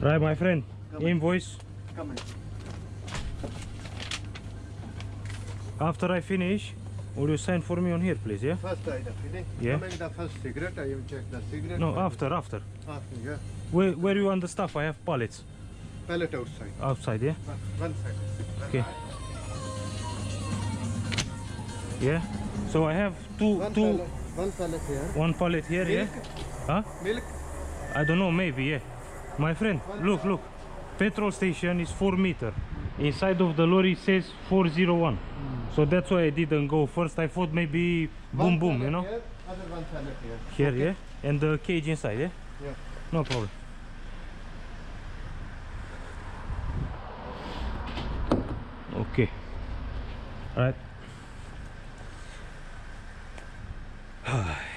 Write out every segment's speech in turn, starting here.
Right, my friend. Invoice. Come in. After I finish, will you sign for me on here, please? Yeah. First I finish. Yeah. Coming the first cigarette, I will check the cigarette. No, after, after. After, yeah. Where, where you want the stuff? I have pallets Pallet outside. outside. Yeah. One, side. Okay. Yeah. So I have two, One two, pallet, one pallet here. one pallet here. Yeah. Milk. Huh? Milk. I don't know. Maybe. Yeah. My friend, look, look. Petrol station is four meter. Inside of the lorry says 401. So that's why I didn't go first. I thought maybe boom boom, you know. Here, other one here. Here, yeah. And the cage inside, yeah. Yeah. No problem. Okay. All right.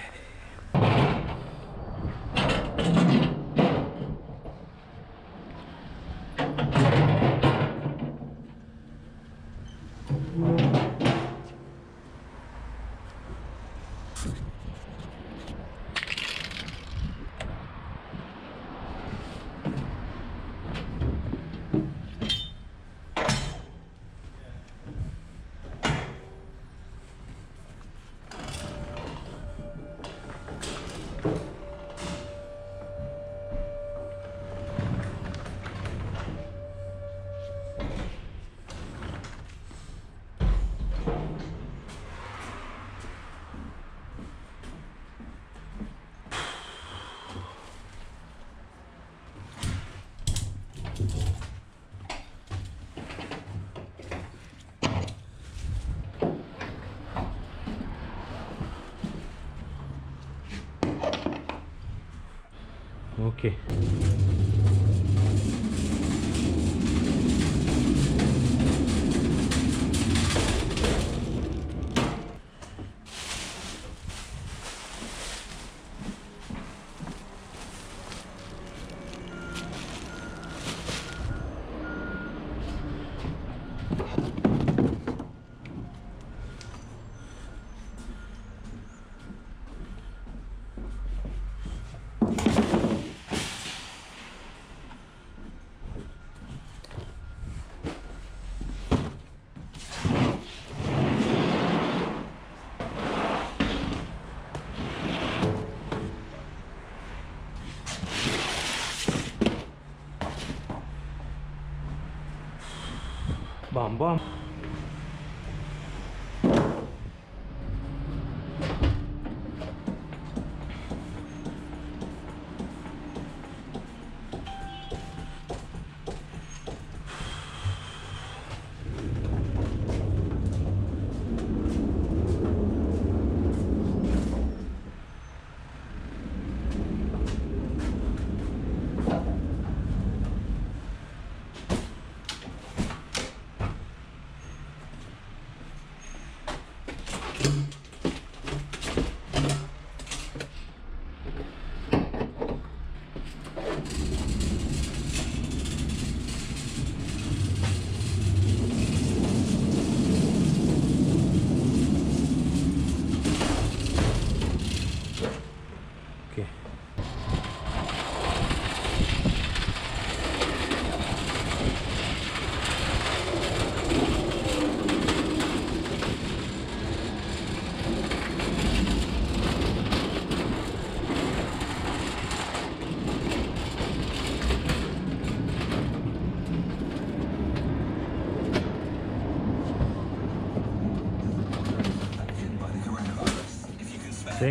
Okay. Bam.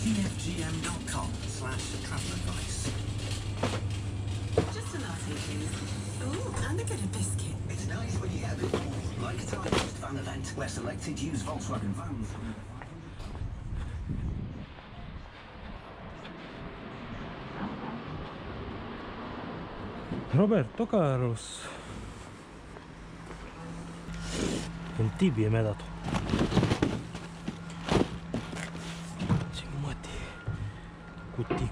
tfgm.com slash travel advice. Ooh, and a bit of biscuit. It's nice when you get a bit more, like at our next van event, where selected used Volkswagen vans Roberto Carlos. Un tibie mi ha the free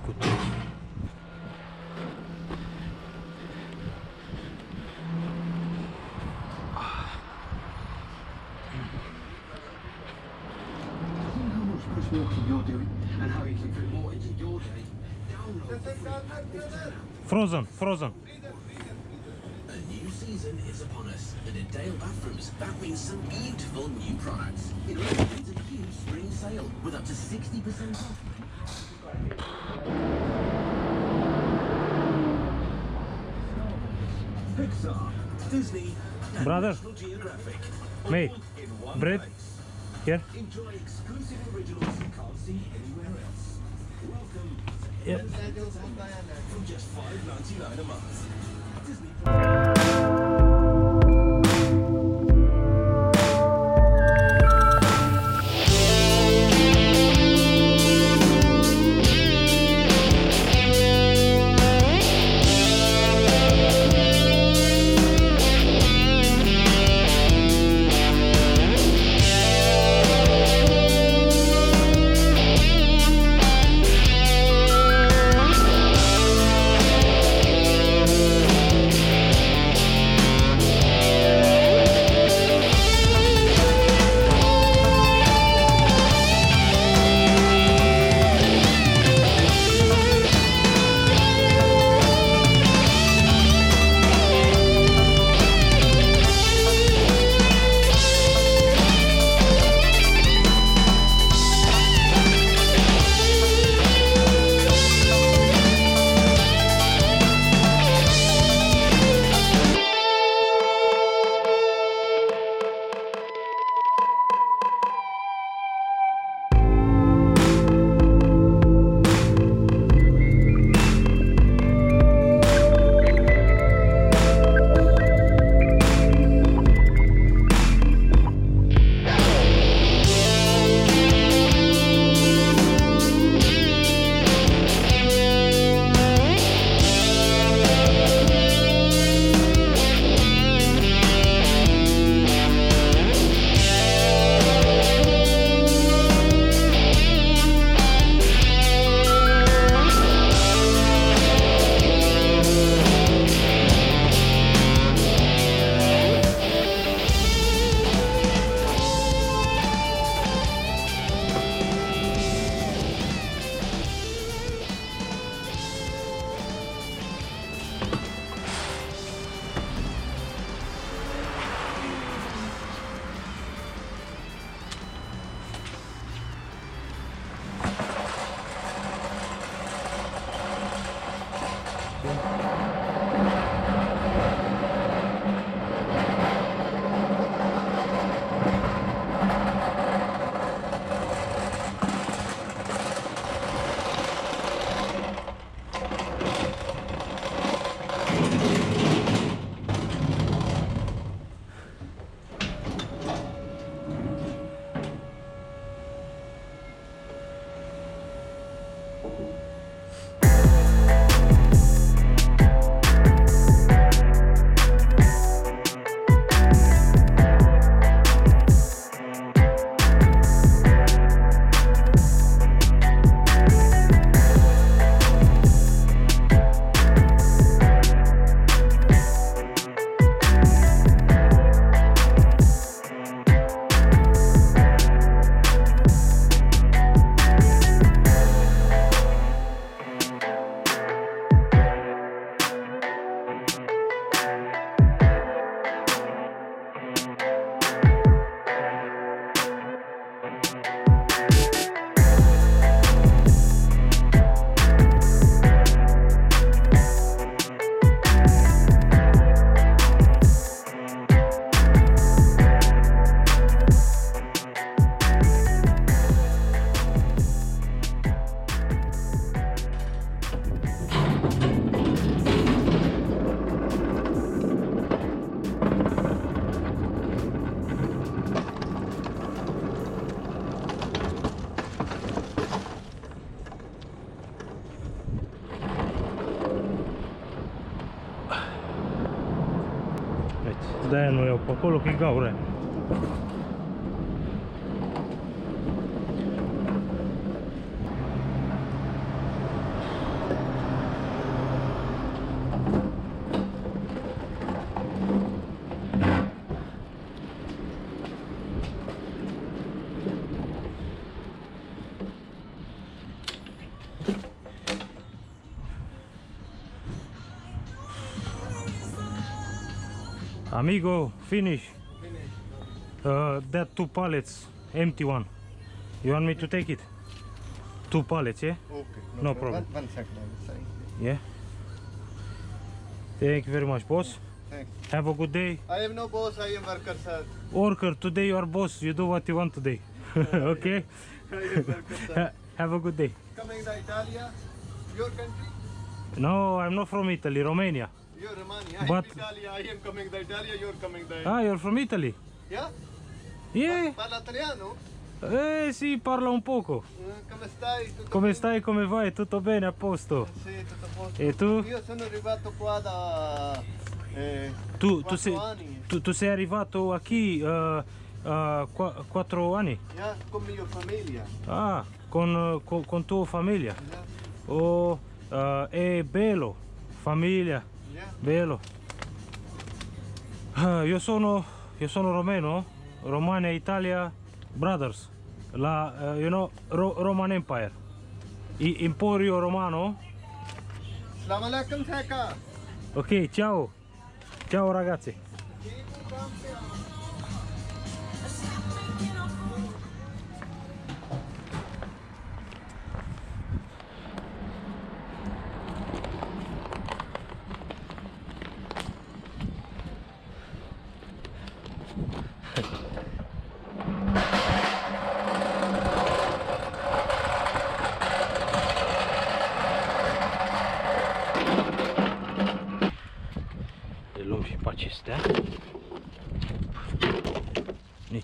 Frozen, frozen. A new season is upon us, and in Dale Bathrooms, that means some beautiful new products. It represents a huge spring sale with up to 60% off. Disney, Brother. National Geographic. all Mate, in one bread. place. Here. Enjoy exclusive originals you can't see anywhere else. Welcome Yeah. from just $5.99 a month. Bakalım ki kavre. Amigo, finish. Uh, that two pallets, empty one. You want me to take it? Two pallets, yeah? Okay. No problem. One, one second, I will sign. Yeah. Thank you very much, boss. Thanks. Have a good day. I am no boss, I am worker, sir. Worker, today you are boss. You do what you want today. okay? I am worker, sir. Have a good day. Coming to Italia, your country? No, I'm not from Italy, Romania. You're Romania. I But- am Italia, I am coming to Italia, you're coming to Ah, you're from Italy? Yeah? Yeah. Parla italiano? Eh, sì, parla un poco. Eh, Come stai? Tutto Come bene? stai, come vai? Tutto bene, a posto? Sì, tutto a posto. E tu? Io sono arrivato qua da... Eh, Tu, tu, sei, tu, tu sei arrivato qui uh, uh, qua- quattro anni? Yeah, con mia famiglia. Ah, con, con, con tua famiglia? Yeah, Oh, uh, è bello, famiglia. Bello. Ah, io sono, io sono romeno, Romania Italia Brothers, la, uh, you know, Ro- Roman Empire, I- Emporio Romano. Salam alaikum, Theka. Ok, ciao, ciao ragazzi.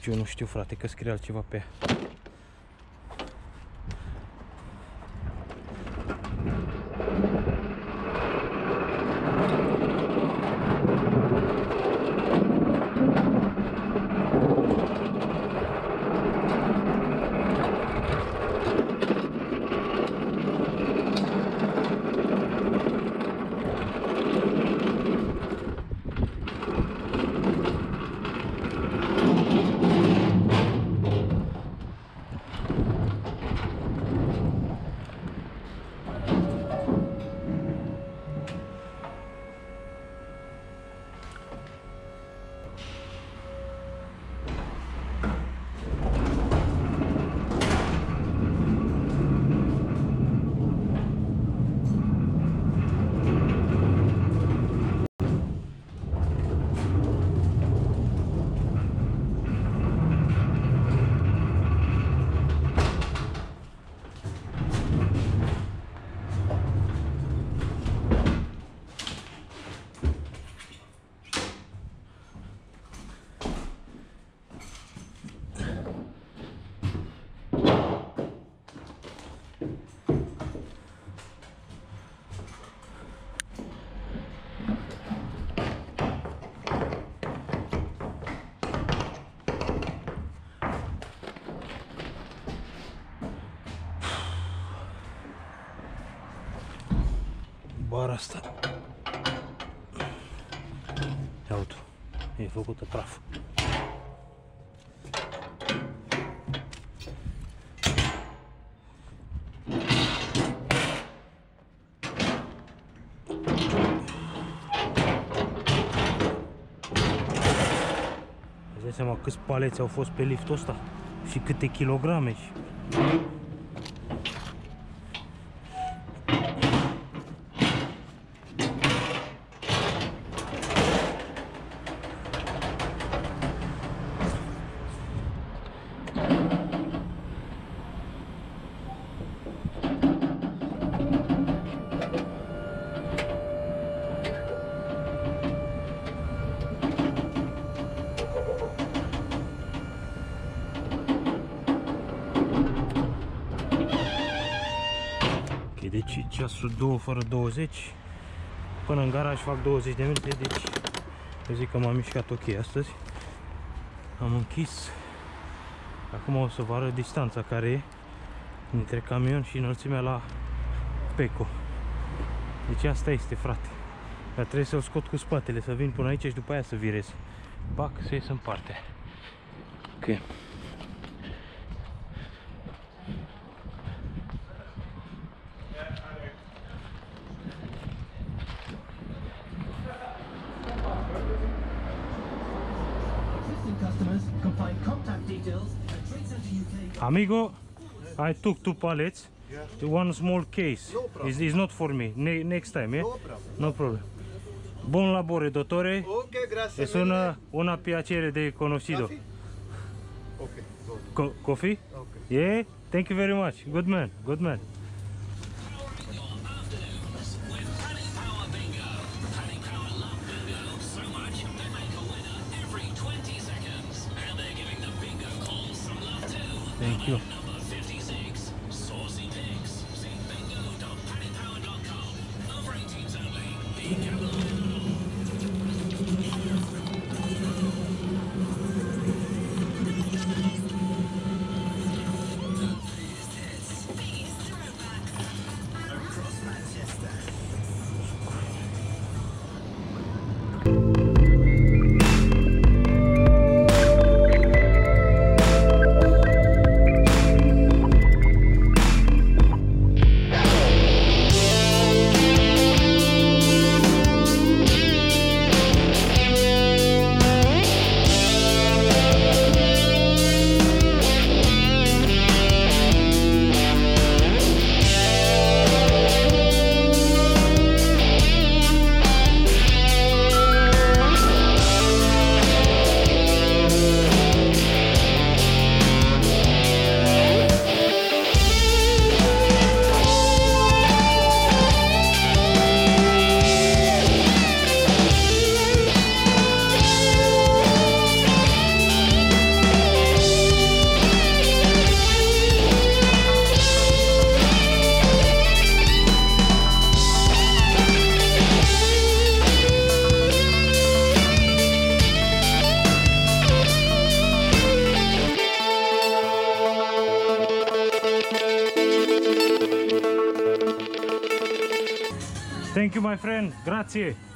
Eu nu știu, frate, că scrie altceva pe ea. Bara asta. Ia uite, e făcută praf. Îți dai seama câți paleți au fost pe liftul ăsta? Și câte kilograme și... 2 fără 20 Până în garaj fac 20 de minute, deci Eu zic că m-am mișcat ok astăzi. Am închis. Acum o să vă arăt distanța care e între camion și înălțimea la Peco. Deci asta este, frate. Dar trebuie să-l scot cu spatele, să vin până aici și după aia să virez. Pac, să ies în parte. Ok. Customers can find contact details at Trade Centre UK. Amigo, I took two pallets. Yeah. One small case. No problem. It's, it's not for me. Ne next time, yeah? No problem. No problem. Buon lavoro, dottore. Ok, grazie. Es una, una piacere de conocido. Coffee? Ok. Co coffee? Ok. Yeah? Thank you very much. Good man. Good man. Thank you. Friend. Grazie.